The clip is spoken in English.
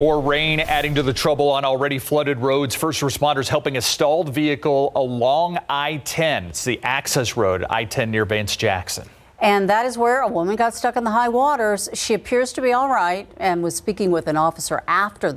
More rain adding to the trouble on already flooded roads. First responders helping a stalled vehicle along I-10. It's the access road, I-10 near Vance Jackson. And that is where a woman got stuck in the high waters. She appears to be all right and was speaking with an officer after that.